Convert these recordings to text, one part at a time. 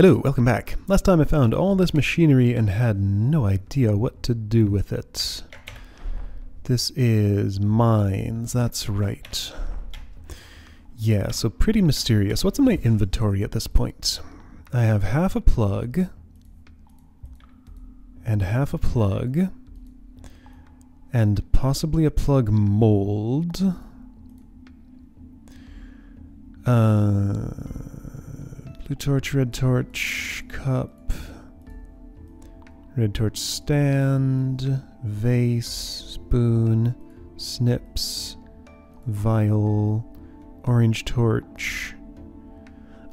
Hello, welcome back. Last time I found all this machinery and had no idea what to do with it. This is mines, that's right. Yeah, so pretty mysterious. What's in my inventory at this point? I have half a plug and half a plug and possibly a plug mold. Uh, blue torch, red torch, cup, red torch stand, vase, spoon, snips, vial, orange torch.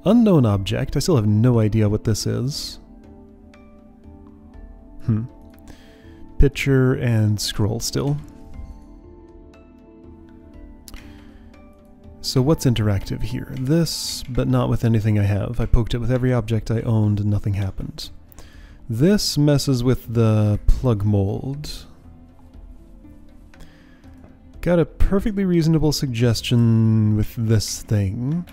Unknown object. I still have no idea what this is. Hmm. Pitcher and scroll still. So what's interactive here? This, but not with anything I have. I poked it with every object I owned and nothing happened. This messes with the plug mold. Got a perfectly reasonable suggestion with this thing,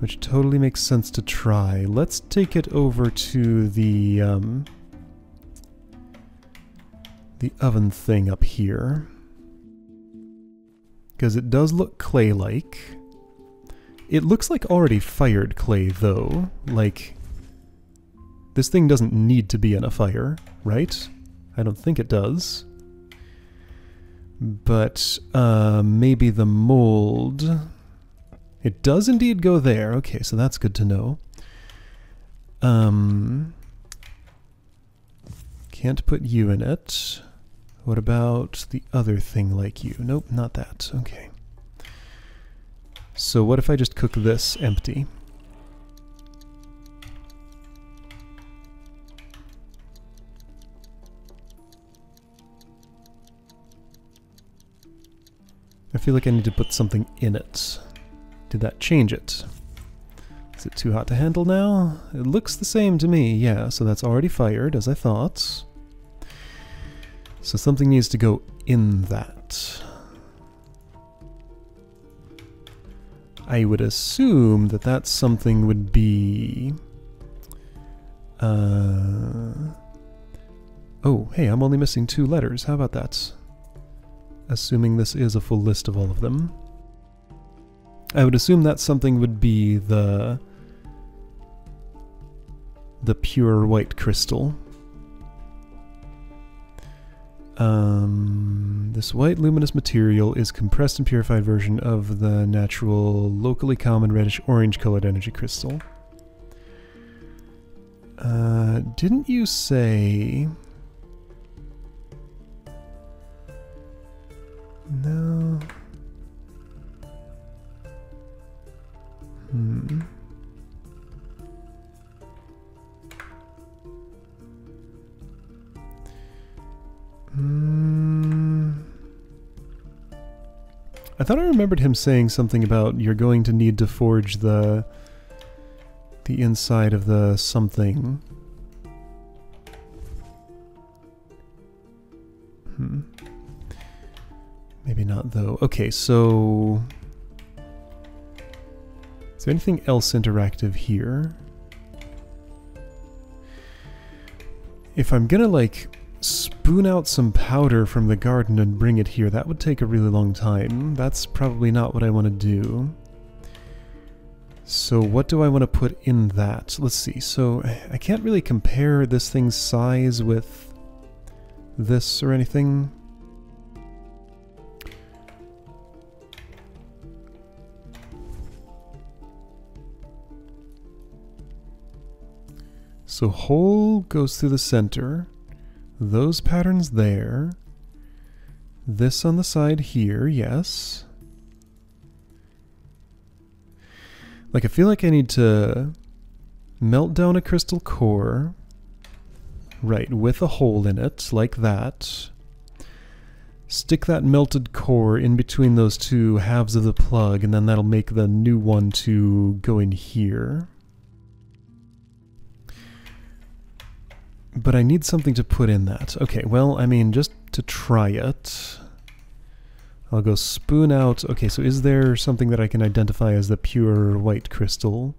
which totally makes sense to try. Let's take it over to the, um, the oven thing up here. Because it does look clay-like. It looks like already fired clay, though. Like, this thing doesn't need to be in a fire, right? I don't think it does. But, uh, maybe the mold... It does indeed go there. Okay, so that's good to know. Um, can't put you in it. What about the other thing like you? Nope, not that. Okay. So what if I just cook this empty? I feel like I need to put something in it. Did that change it? Is it too hot to handle now? It looks the same to me, yeah, so that's already fired, as I thought. So something needs to go in that. I would assume that that something would be... Uh, oh, hey, I'm only missing two letters. How about that? Assuming this is a full list of all of them. I would assume that something would be the... the pure white crystal. Um, this white luminous material is compressed and purified version of the natural, locally common reddish-orange colored energy crystal. Uh, didn't you say... remembered him saying something about you're going to need to forge the the inside of the something. Hmm. Maybe not though. Okay, so is there anything else interactive here? If I'm gonna like spoon out some powder from the garden and bring it here. That would take a really long time. That's probably not what I want to do. So what do I want to put in that? Let's see. So I can't really compare this thing's size with this or anything. So hole goes through the center those patterns there. This on the side here, yes. Like, I feel like I need to melt down a crystal core. Right, with a hole in it, like that. Stick that melted core in between those two halves of the plug, and then that'll make the new one to go in here. But I need something to put in that. Okay, well, I mean, just to try it, I'll go spoon out. Okay, so is there something that I can identify as the pure white crystal?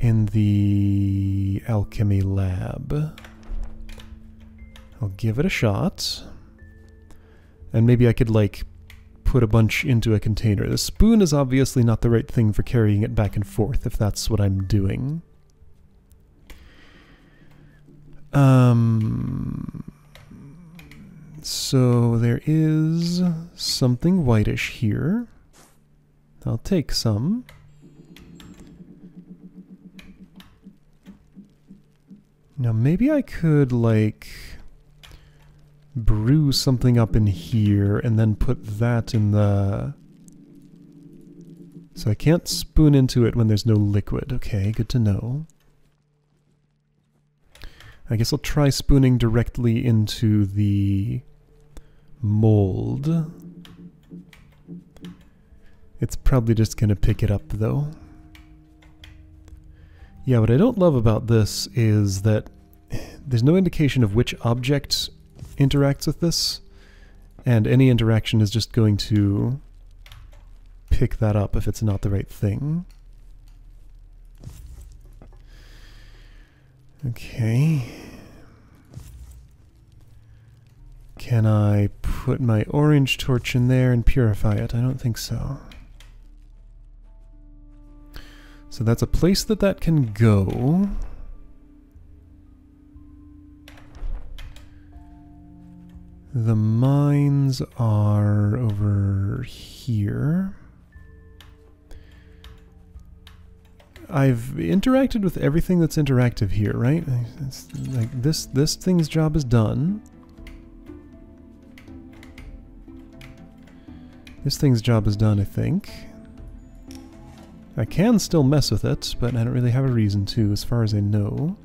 in the alchemy lab. I'll give it a shot. And maybe I could, like, put a bunch into a container. The spoon is obviously not the right thing for carrying it back and forth, if that's what I'm doing. Um, so there is something whitish here. I'll take some. Now maybe I could like brew something up in here and then put that in the... So I can't spoon into it when there's no liquid. Okay, good to know. I guess I'll try spooning directly into the mold. It's probably just going to pick it up, though. Yeah, what I don't love about this is that there's no indication of which object interacts with this, and any interaction is just going to pick that up if it's not the right thing. Okay. Can I put my orange torch in there and purify it? I don't think so. So that's a place that that can go. The mines are over here. I've interacted with everything that's interactive here, right? It's like this this thing's job is done. This thing's job is done, I think. I can still mess with it, but I don't really have a reason to, as far as I know.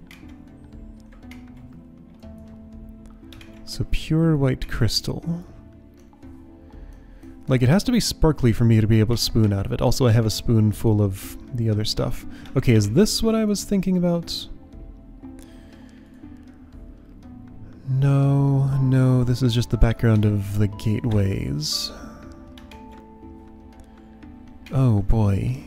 So pure white crystal. Like, it has to be sparkly for me to be able to spoon out of it. Also, I have a spoon full of the other stuff. Okay, is this what I was thinking about? No, no, this is just the background of the gateways. Oh boy.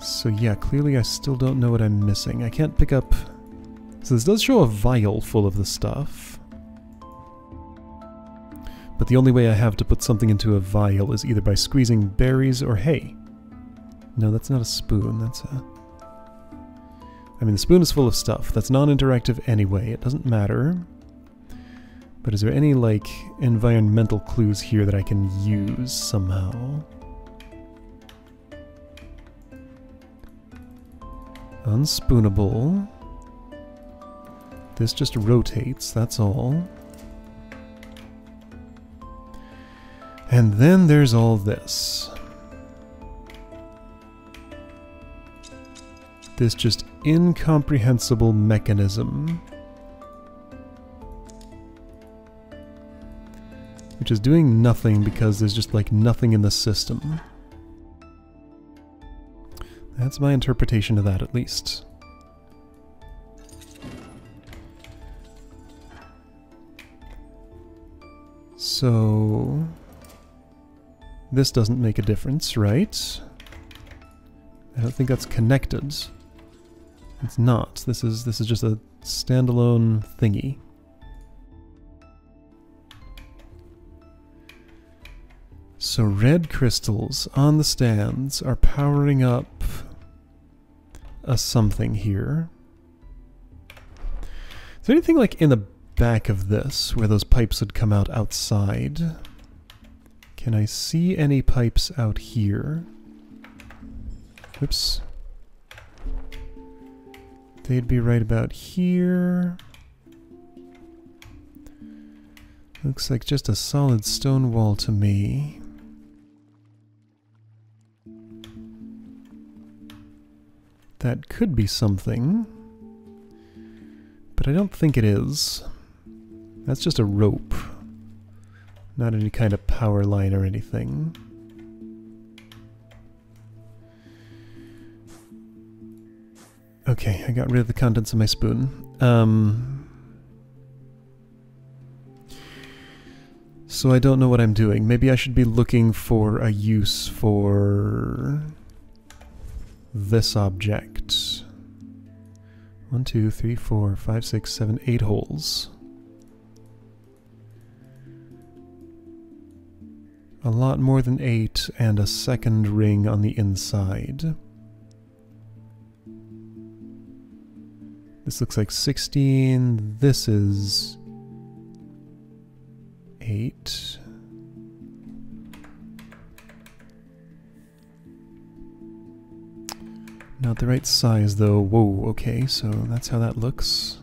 So yeah, clearly I still don't know what I'm missing. I can't pick up so this does show a vial full of the stuff. But the only way I have to put something into a vial is either by squeezing berries or hay. No, that's not a spoon, that's a... I mean, the spoon is full of stuff. That's non-interactive anyway, it doesn't matter. But is there any, like, environmental clues here that I can use somehow? Unspoonable. This just rotates, that's all. And then there's all this. This just incomprehensible mechanism. Which is doing nothing because there's just like nothing in the system. That's my interpretation of that at least. So... This doesn't make a difference, right? I don't think that's connected. It's not. This is this is just a standalone thingy. So red crystals on the stands are powering up a something here. Is there anything like in the back of this, where those pipes would come out outside. Can I see any pipes out here? Oops. They'd be right about here. Looks like just a solid stone wall to me. That could be something. But I don't think it is. That's just a rope. Not any kind of power line or anything. Okay, I got rid of the contents of my spoon. Um, so I don't know what I'm doing. Maybe I should be looking for a use for this object. One, two, three, four, five, six, seven, eight holes. A lot more than eight, and a second ring on the inside. This looks like 16. This is 8. Not the right size though. Whoa, okay, so that's how that looks.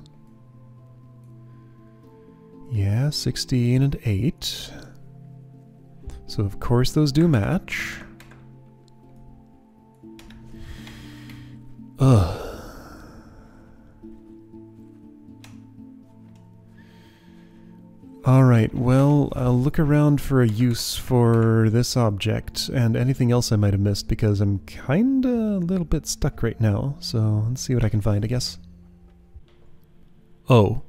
Yeah, 16 and 8. So of course those do match. Ugh. Alright, well, I'll look around for a use for this object and anything else I might have missed because I'm kinda a little bit stuck right now, so let's see what I can find, I guess. Oh.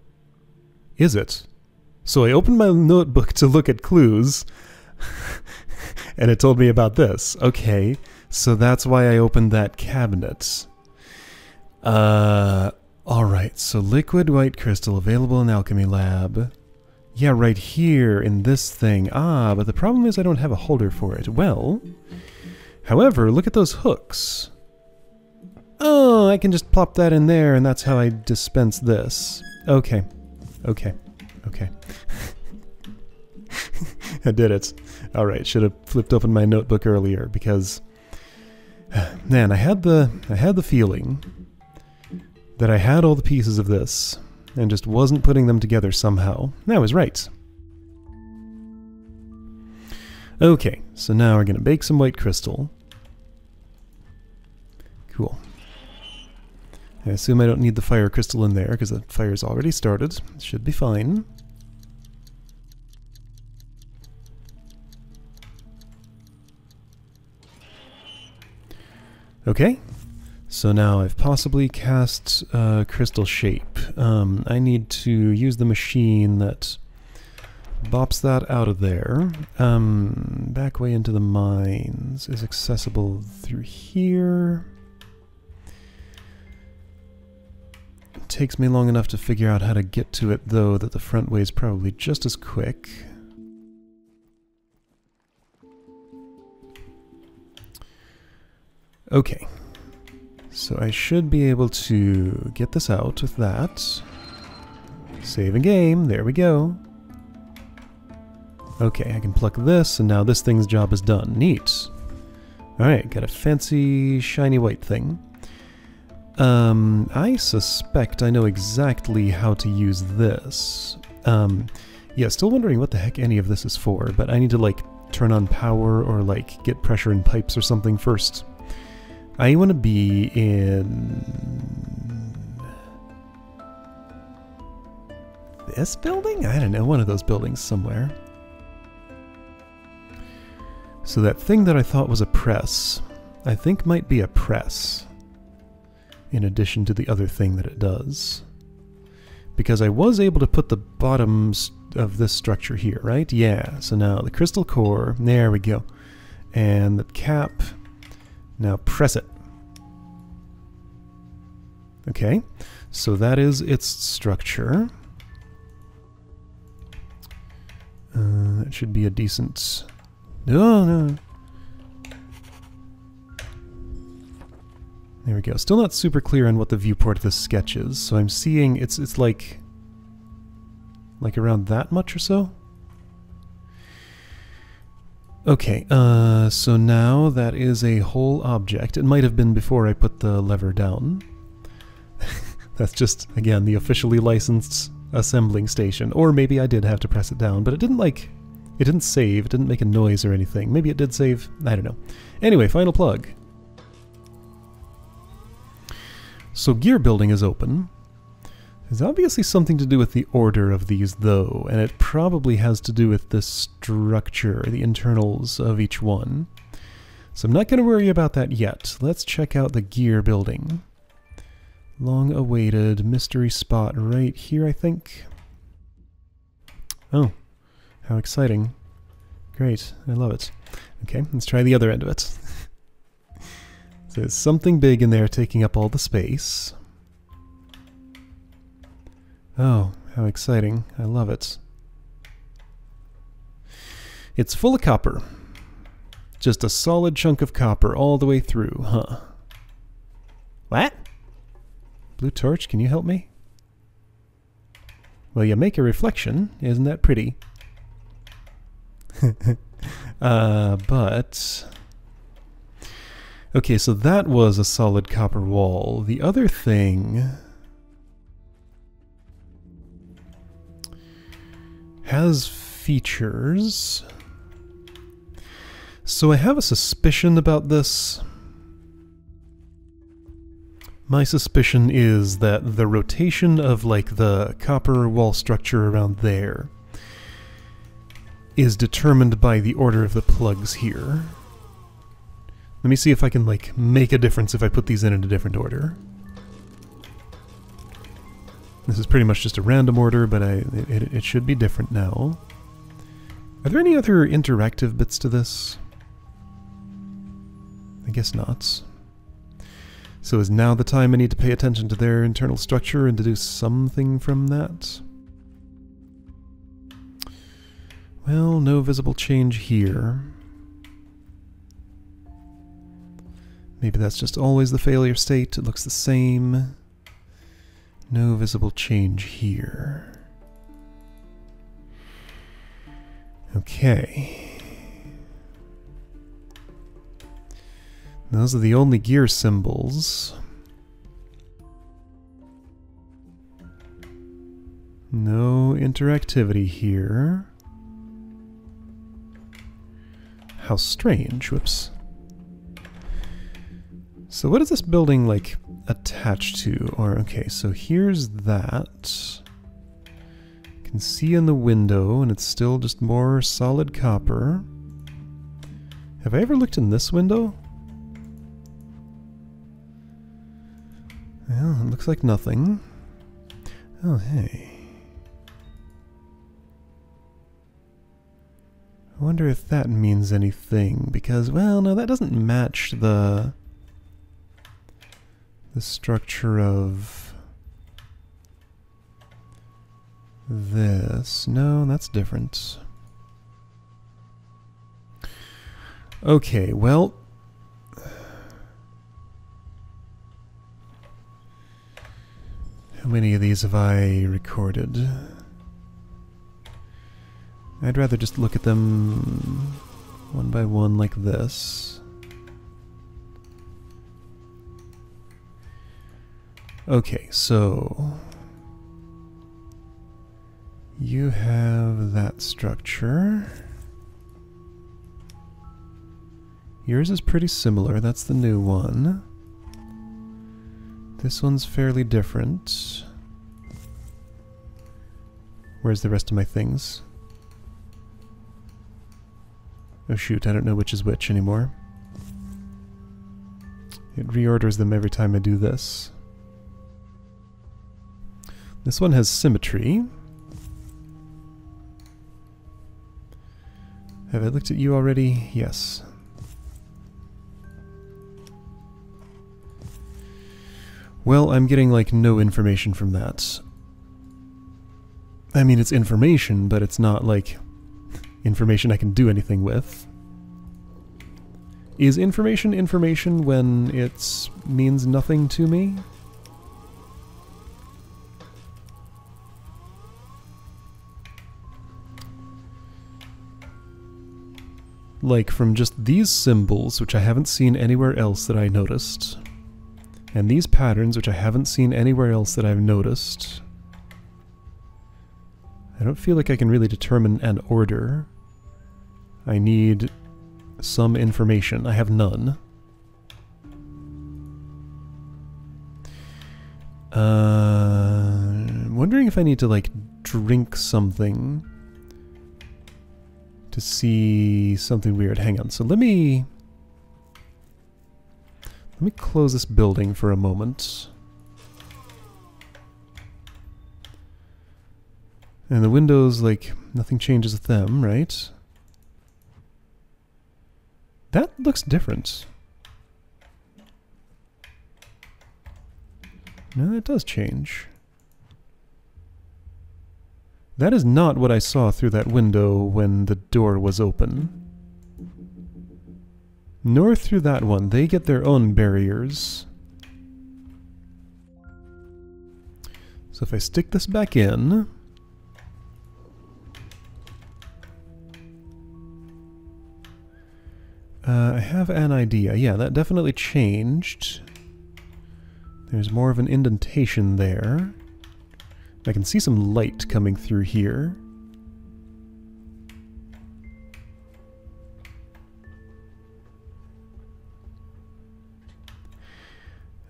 Is it? So I opened my notebook to look at clues, and it told me about this. Okay, so that's why I opened that cabinet. Uh, alright, so liquid white crystal available in Alchemy Lab. Yeah, right here in this thing. Ah, but the problem is I don't have a holder for it. Well, however, look at those hooks. Oh, I can just plop that in there and that's how I dispense this. Okay. Okay. Okay. I did it. Alright, should have flipped open my notebook earlier because man, I had the I had the feeling that I had all the pieces of this and just wasn't putting them together somehow. I was right. Okay, so now we're going to bake some white crystal. Cool. I assume I don't need the fire crystal in there because the fire's already started. Should be fine. Okay, so now I've possibly cast uh, Crystal Shape. Um, I need to use the machine that bops that out of there. Um, back way into the mines is accessible through here. It takes me long enough to figure out how to get to it, though, that the front way is probably just as quick. Okay. So I should be able to get this out with that. Save a game, there we go. Okay, I can pluck this, and now this thing's job is done. Neat. Alright, got a fancy shiny white thing. Um, I suspect I know exactly how to use this. Um, yeah, still wondering what the heck any of this is for, but I need to, like, turn on power or, like, get pressure in pipes or something first. I want to be in this building? I don't know, one of those buildings somewhere. So that thing that I thought was a press, I think might be a press, in addition to the other thing that it does. Because I was able to put the bottoms of this structure here, right? Yeah, so now the crystal core, there we go. And the cap, now press it. Okay, so that is its structure. Uh, that should be a decent... No, no. There we go. Still not super clear on what the viewport of this sketch is, so I'm seeing it's it's like like around that much or so. Okay, uh, so now that is a whole object. It might have been before I put the lever down. That's just, again, the officially licensed assembling station. Or maybe I did have to press it down, but it didn't, like, it didn't save, it didn't make a noise or anything. Maybe it did save, I don't know. Anyway, final plug. So gear building is open. There's obviously something to do with the order of these, though, and it probably has to do with the structure, the internals of each one. So I'm not going to worry about that yet. Let's check out the gear building. Long awaited mystery spot right here, I think. Oh, how exciting. Great, I love it. Okay, let's try the other end of it. There's something big in there taking up all the space. Oh, how exciting. I love it. It's full of copper. Just a solid chunk of copper all the way through, huh? What? Blue torch, can you help me? Well, you make a reflection. Isn't that pretty? uh, but... Okay, so that was a solid copper wall. The other thing... has features. So I have a suspicion about this. My suspicion is that the rotation of like the copper wall structure around there is determined by the order of the plugs here. Let me see if I can like make a difference if I put these in in a different order. This is pretty much just a random order, but I, it, it should be different now. Are there any other interactive bits to this? I guess not. So is now the time I need to pay attention to their internal structure and deduce something from that? Well, no visible change here. Maybe that's just always the failure state. It looks the same. No visible change here. Okay. Those are the only gear symbols. No interactivity here. How strange. Whoops. So what is this building, like, attached to? Or, okay, so here's that. You can see in the window, and it's still just more solid copper. Have I ever looked in this window? Well, it looks like nothing. Oh, hey. I wonder if that means anything, because, well, no, that doesn't match the the structure of this. No, that's different. Okay, well... How many of these have I recorded? I'd rather just look at them one by one like this. Okay, so you have that structure. Yours is pretty similar, that's the new one. This one's fairly different. Where's the rest of my things? Oh shoot, I don't know which is which anymore. It reorders them every time I do this. This one has symmetry. Have I looked at you already? Yes. Well, I'm getting, like, no information from that. I mean, it's information, but it's not, like, information I can do anything with. Is information information when it means nothing to me? Like from just these symbols, which I haven't seen anywhere else that I noticed, and these patterns, which I haven't seen anywhere else that I've noticed, I don't feel like I can really determine an order. I need some information. I have none. Uh, wondering if I need to, like, drink something to see something weird. Hang on. So let me... Let me close this building for a moment. And the windows, like, nothing changes with them, right? That looks different. No, that does change. That is not what I saw through that window when the door was open. Nor through that one. They get their own barriers. So if I stick this back in... Uh, I have an idea. Yeah, that definitely changed. There's more of an indentation there. I can see some light coming through here.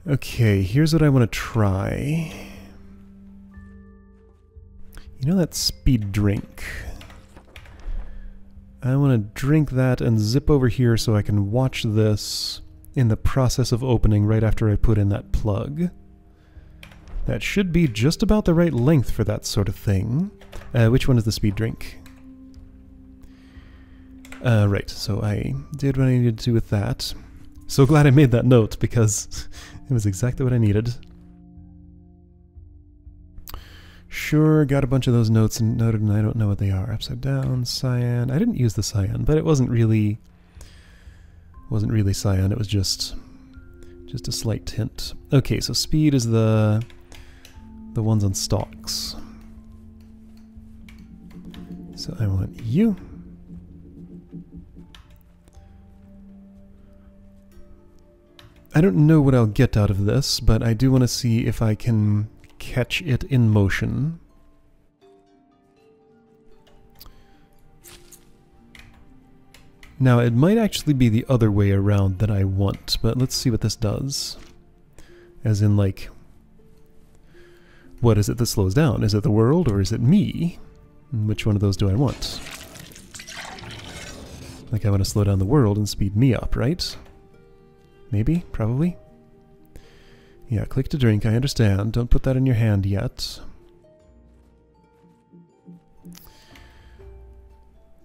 Okay, here's what I want to try. You know that speed drink? I want to drink that and zip over here so I can watch this in the process of opening right after I put in that plug. That should be just about the right length for that sort of thing. Uh, which one is the speed drink? Uh, right, so I did what I needed to do with that. So glad I made that note because it was exactly what I needed. Sure, got a bunch of those notes and noted and I don't know what they are. Upside down, cyan. I didn't use the cyan, but it wasn't really wasn't really cyan, it was just just a slight tint. Okay, so speed is the the ones on stalks. So I want you. I don't know what I'll get out of this, but I do want to see if I can catch it in motion. Now, it might actually be the other way around that I want, but let's see what this does. As in, like, what is it that slows down? Is it the world or is it me? Which one of those do I want? Like, I want to slow down the world and speed me up, right? Maybe? Probably? Yeah, click to drink, I understand. Don't put that in your hand yet.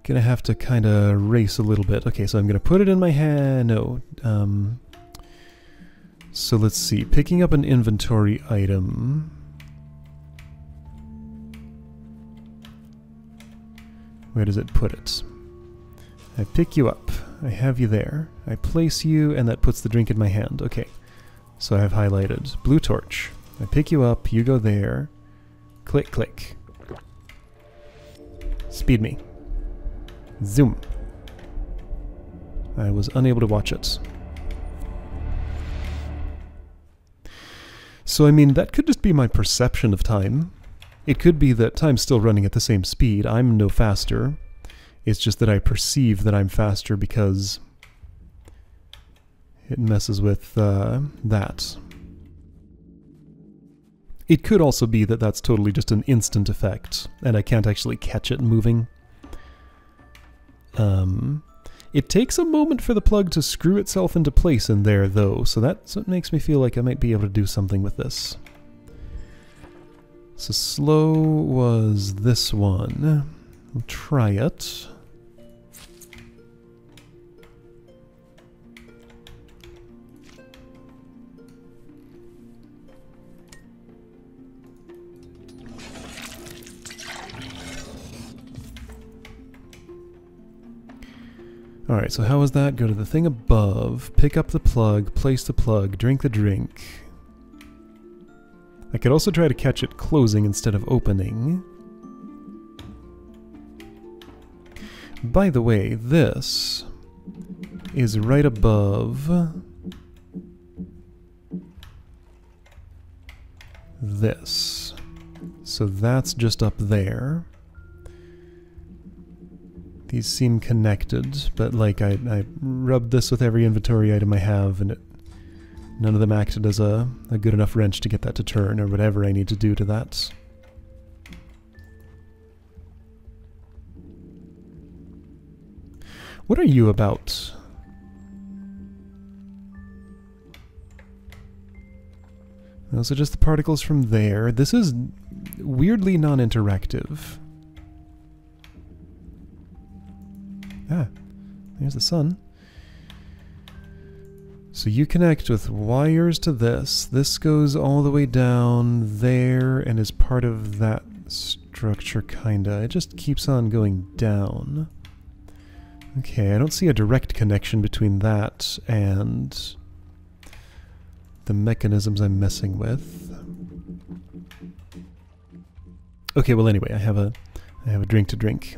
Gonna have to kind of race a little bit. Okay, so I'm gonna put it in my hand. No. Um, so let's see. Picking up an inventory item. Where does it put it? I pick you up. I have you there. I place you, and that puts the drink in my hand. Okay. So I have highlighted blue torch. I pick you up, you go there. Click, click. Speed me. Zoom. I was unable to watch it. So I mean, that could just be my perception of time. It could be that time's still running at the same speed. I'm no faster. It's just that I perceive that I'm faster because it messes with uh, that. It could also be that that's totally just an instant effect, and I can't actually catch it moving. Um, it takes a moment for the plug to screw itself into place in there, though, so that's what makes me feel like I might be able to do something with this. So slow was this one. We'll try it. Alright, so how was that? Go to the thing above, pick up the plug, place the plug, drink the drink. I could also try to catch it closing instead of opening. By the way, this is right above this. So that's just up there. These seem connected, but like I, I rubbed this with every inventory item I have and it, none of them acted as a, a good enough wrench to get that to turn or whatever I need to do to that. What are you about? Those are just the particles from there. This is weirdly non-interactive. Ah, there's the sun. So you connect with wires to this. This goes all the way down there and is part of that structure, kinda. It just keeps on going down. Okay, I don't see a direct connection between that and the mechanisms I'm messing with. Okay, well anyway, I have a I have a drink to drink.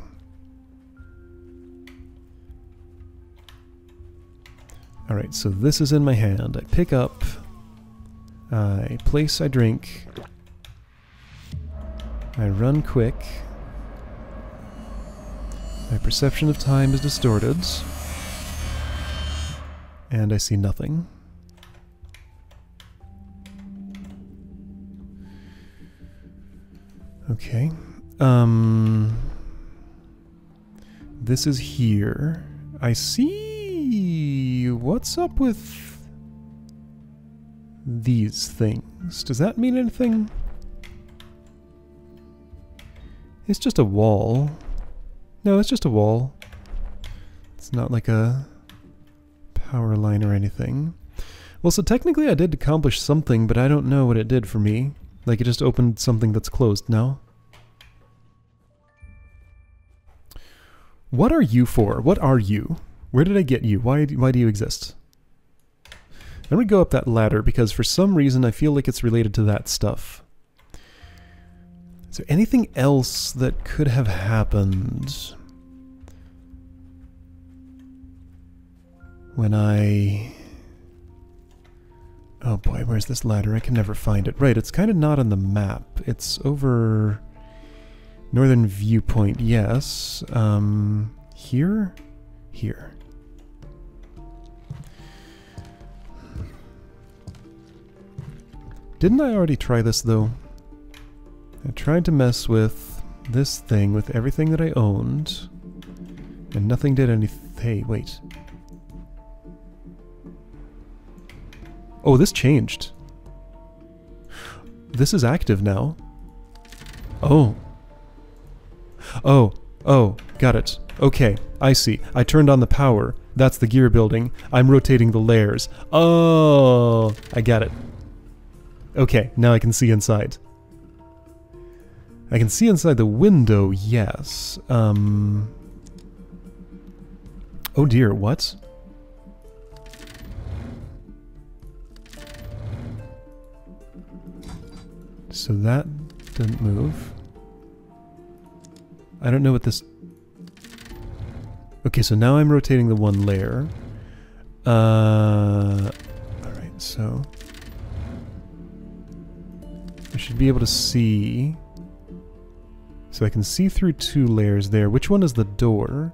Alright, so this is in my hand. I pick up, I place, I drink, I run quick, my perception of time is distorted, and I see nothing. Okay. Um, this is here. I see. What's up with these things? Does that mean anything? It's just a wall. No, it's just a wall. It's not like a power line or anything. Well, so technically I did accomplish something, but I don't know what it did for me. Like it just opened something that's closed now. What are you for? What are you? Where did I get you? Why, why do you exist? I'm going to go up that ladder because for some reason I feel like it's related to that stuff. Is there anything else that could have happened when I... Oh boy, where's this ladder? I can never find it. Right, it's kind of not on the map. It's over... Northern Viewpoint, yes. Um, here? Here. Didn't I already try this, though? I tried to mess with this thing with everything that I owned, and nothing did anything. Hey, wait. Oh, this changed. This is active now. Oh. Oh, oh, got it. Okay, I see. I turned on the power. That's the gear building. I'm rotating the layers. Oh, I get it. Okay, now I can see inside. I can see inside the window, yes. Um... Oh dear, what? So that didn't move. I don't know what this... Okay, so now I'm rotating the one layer. Uh, Alright, so... I should be able to see... So I can see through two layers there. Which one is the door?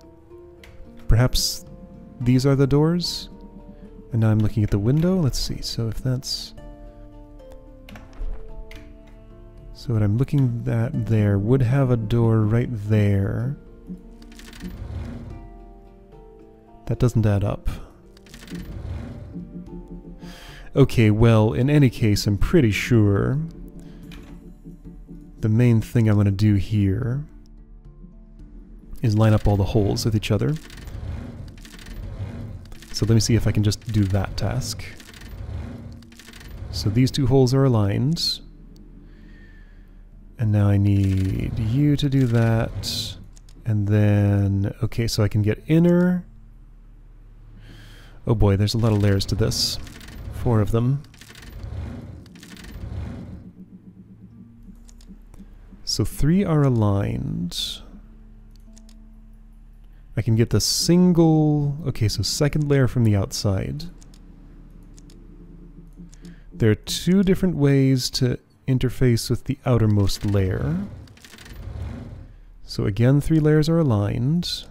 Perhaps these are the doors? And now I'm looking at the window? Let's see. So if that's... So what I'm looking at there would have a door right there. That doesn't add up. Okay, well, in any case, I'm pretty sure the main thing I'm going to do here is line up all the holes with each other. So let me see if I can just do that task. So these two holes are aligned. And now I need you to do that. And then, okay, so I can get inner. Oh boy, there's a lot of layers to this. Four of them. So three are aligned. I can get the single... Okay, so second layer from the outside. There are two different ways to interface with the outermost layer. So again, three layers are aligned.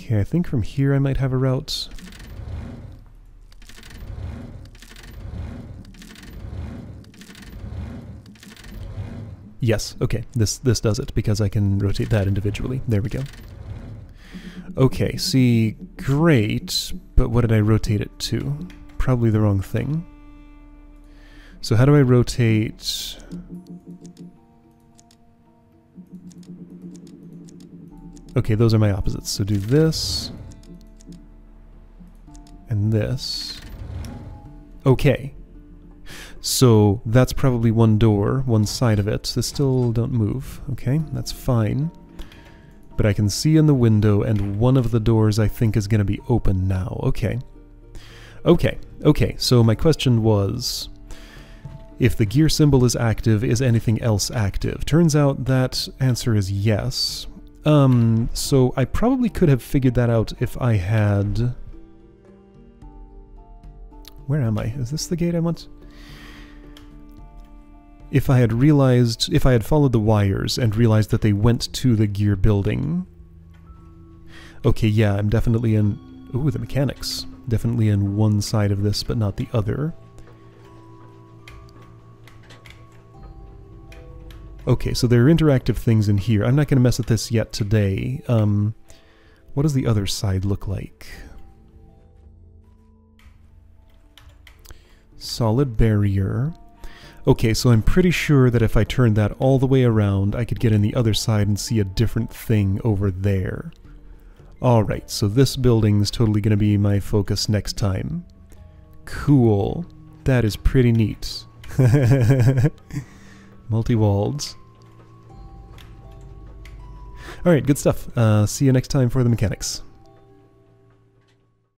Okay, I think from here I might have a route. Yes, okay, this, this does it, because I can rotate that individually. There we go. Okay, see, great, but what did I rotate it to? probably the wrong thing. So how do I rotate... Okay, those are my opposites. So do this, and this. Okay. So that's probably one door, one side of it. They still don't move. Okay, that's fine. But I can see in the window, and one of the doors I think is going to be open now. Okay. Okay, okay, so my question was... If the gear symbol is active, is anything else active? Turns out that answer is yes. Um, so I probably could have figured that out if I had... Where am I? Is this the gate I want? If I had realized, if I had followed the wires and realized that they went to the gear building. Okay, yeah, I'm definitely in... Ooh, the mechanics. Definitely in one side of this, but not the other. Okay, so there are interactive things in here. I'm not going to mess with this yet today. Um, what does the other side look like? Solid barrier. Okay, so I'm pretty sure that if I turned that all the way around, I could get in the other side and see a different thing over there. Alright, so this building is totally going to be my focus next time. Cool. That is pretty neat. Multi-walled. Alright, good stuff. Uh, see you next time for the mechanics.